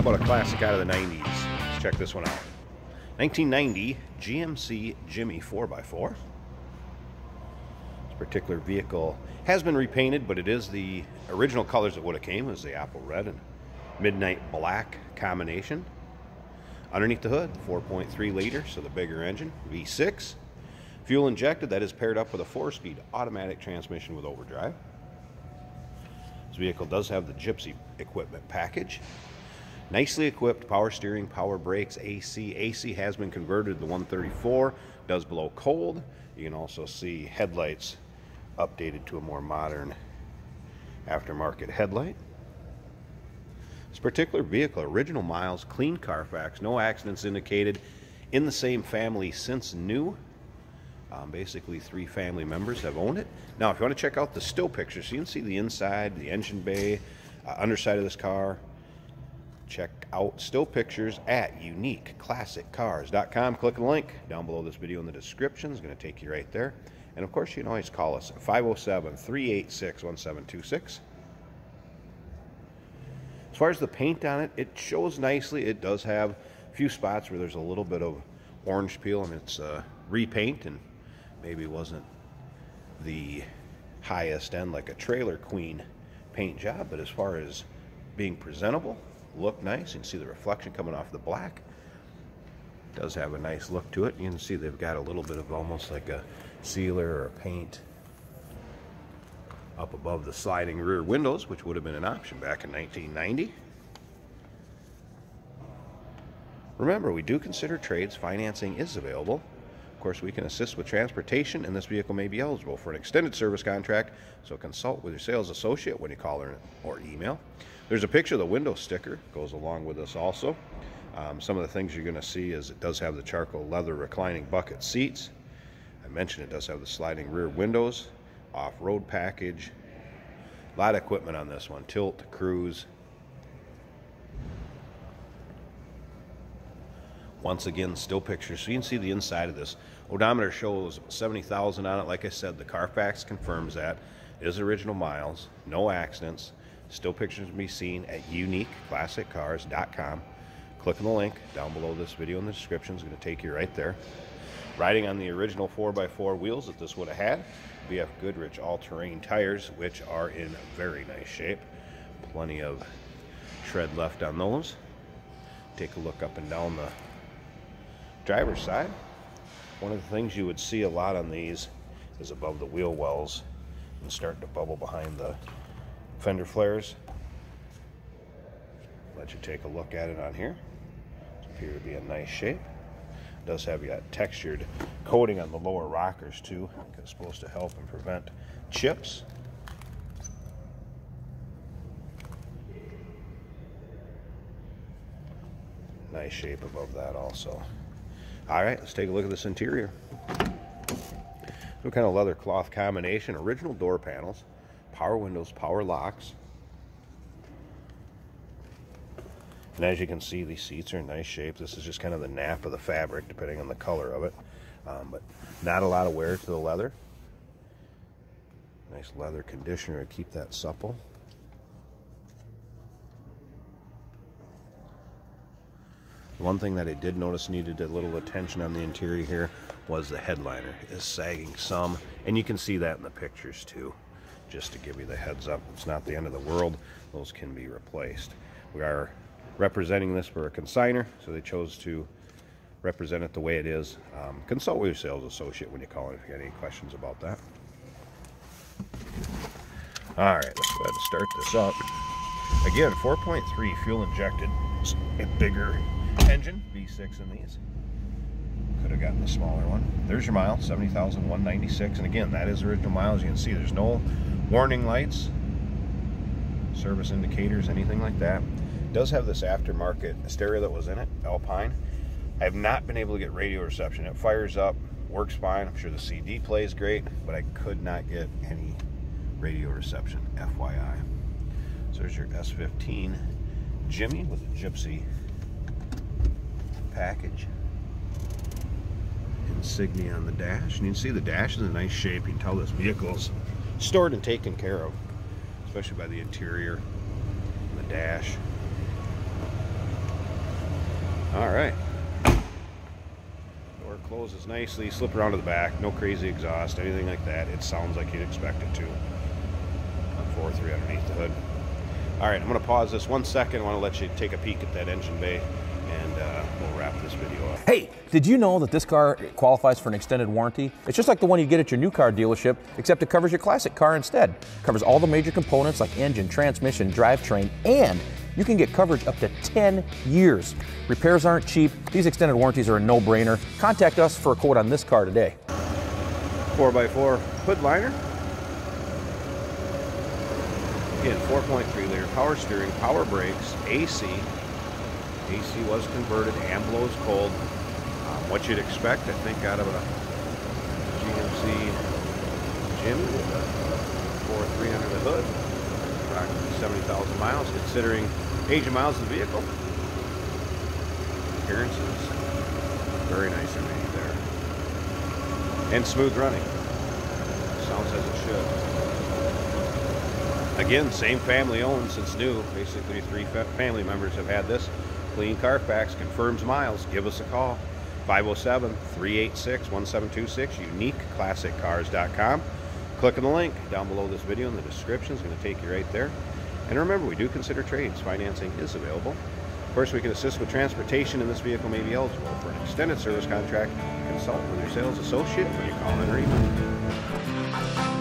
How about a classic out of the 90s? Let's check this one out. 1990 GMC Jimmy 4x4. This particular vehicle has been repainted, but it is the original colors that would have came was the apple red and midnight black combination. Underneath the hood, 4.3 liter, so the bigger engine, V6. Fuel injected, that is paired up with a four-speed automatic transmission with overdrive. This vehicle does have the Gypsy equipment package. Nicely equipped power steering, power brakes, AC. AC has been converted to the 134, does blow cold. You can also see headlights updated to a more modern aftermarket headlight. This particular vehicle, original miles, clean Carfax, no accidents indicated, in the same family since new. Um, basically, three family members have owned it. Now, if you want to check out the still pictures, you can see the inside, the engine bay, uh, underside of this car. Check out still pictures at uniqueclassiccars.com. Click the link down below this video in the description. It's going to take you right there. And of course, you can always call us at 507 386 1726. As far as the paint on it, it shows nicely. It does have a few spots where there's a little bit of orange peel and it's uh, repaint and maybe wasn't the highest end like a trailer queen paint job. But as far as being presentable, look nice. You can see the reflection coming off the black. It does have a nice look to it. You can see they've got a little bit of almost like a sealer or paint up above the sliding rear windows, which would have been an option back in 1990. Remember, we do consider trades. Financing is available. Of course, we can assist with transportation, and this vehicle may be eligible for an extended service contract, so consult with your sales associate when you call or, email. There's a picture of the window sticker, goes along with this also. Um, some of the things you're going to see is it does have the charcoal leather reclining bucket seats. I mentioned it does have the sliding rear windows, off-road package. A lot of equipment on this one. Tilt, cruise. Once again, still pictures. So you can see the inside of this. Odometer shows 70,000 on it. Like I said, the Carfax confirms that. It is original miles. No accidents. Still pictures can be seen at uniqueclassiccars.com. Click on the link down below this video in the description. It's going to take you right there. Riding on the original 4x4 wheels that this would have had. BF Goodrich all-terrain tires, which are in very nice shape. Plenty of tread left on those. Take a look up and down the driver's side. One of the things you would see a lot on these is above the wheel wells and starting to bubble behind the fender flares. Let you take a look at it on here. It's appear to be in nice shape does have that textured coating on the lower rockers too. It's supposed to help and prevent chips. Nice shape above that also. All right, let's take a look at this interior. What kind of leather cloth combination, original door panels, power windows, power locks, And as you can see, these seats are in nice shape. This is just kind of the nap of the fabric, depending on the color of it. Um, but not a lot of wear to the leather. Nice leather conditioner to keep that supple. One thing that I did notice needed a little attention on the interior here was the headliner is sagging some. And you can see that in the pictures too. Just to give you the heads up, it's not the end of the world. Those can be replaced. We are representing this for a consigner, so they chose to represent it the way it is. Um, consult with your sales associate when you call in if you got any questions about that. All right, let's go ahead and start this up. Again, 4.3 fuel injected, a bigger engine, V6 in these. Could have gotten the smaller one. There's your mile, 70,196. And again, that is original miles. You can see there's no warning lights, service indicators, anything like that does have this aftermarket stereo that was in it, Alpine. I have not been able to get radio reception. It fires up, works fine. I'm sure the CD plays great, but I could not get any radio reception, FYI. So there's your S15 Jimmy with a Gypsy package. Insignia on the dash. And you can see the dash is in nice shape. You can tell this vehicle's stored and taken care of, especially by the interior, and the dash. All right. Door closes nicely, slip around to the back, no crazy exhaust, anything like that. It sounds like you'd expect it to. 4.3 underneath the hood. All right, I'm gonna pause this one second. I wanna let you take a peek at that engine bay and uh, we'll wrap this video up. Hey, did you know that this car qualifies for an extended warranty? It's just like the one you get at your new car dealership, except it covers your classic car instead. covers all the major components like engine, transmission, drivetrain, and you can get coverage up to 10 years. Repairs aren't cheap. These extended warranties are a no-brainer. Contact us for a quote on this car today. 4x4 hood liner. Again, 4.3 liter power steering, power brakes, AC. AC was converted and blows cold. Um, what you'd expect, I think, out of a GMC Jimmy with a 4.3 under the hood. Approximately 70,000 miles, considering age of miles of the vehicle. Appearances, very nice and neat there. And smooth running. Sounds as it should. Again, same family owned since new. Basically, three family members have had this. Clean Carfax confirms miles. Give us a call. 507 386 1726, uniqueclassiccars.com. Click on the link down below this video in the description. It's going to take you right there. And remember, we do consider trades. Financing is available. Of course, we can assist with transportation, and this vehicle may be eligible for an extended service contract. Consult with your sales associate when you call in or email.